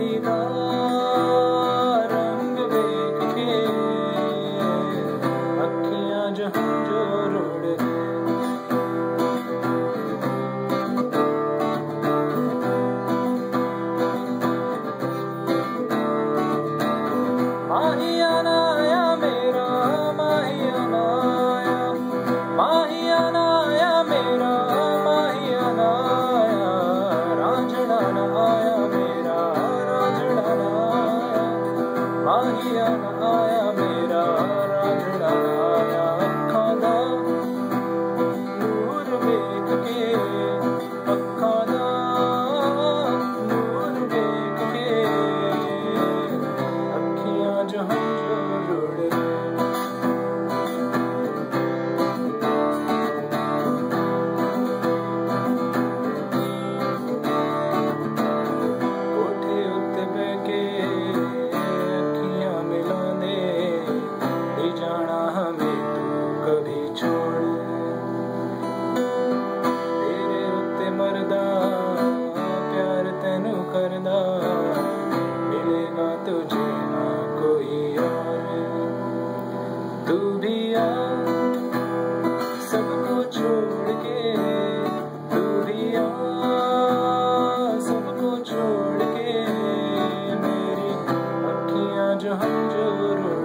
body go. Maria Naya जहाँ जो रो